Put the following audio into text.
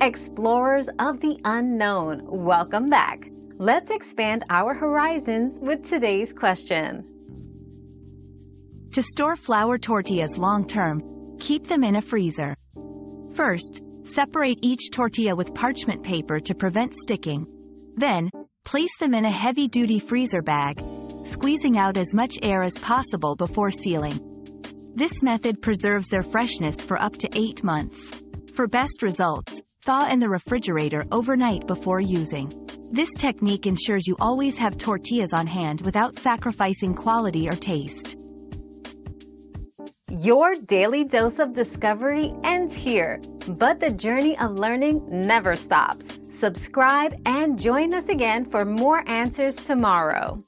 Explorers of the unknown, welcome back. Let's expand our horizons with today's question. To store flour tortillas long term, keep them in a freezer. First, separate each tortilla with parchment paper to prevent sticking. Then, place them in a heavy-duty freezer bag, squeezing out as much air as possible before sealing. This method preserves their freshness for up to 8 months. For best results, thaw in the refrigerator overnight before using. This technique ensures you always have tortillas on hand without sacrificing quality or taste. Your daily dose of discovery ends here, but the journey of learning never stops. Subscribe and join us again for more answers tomorrow.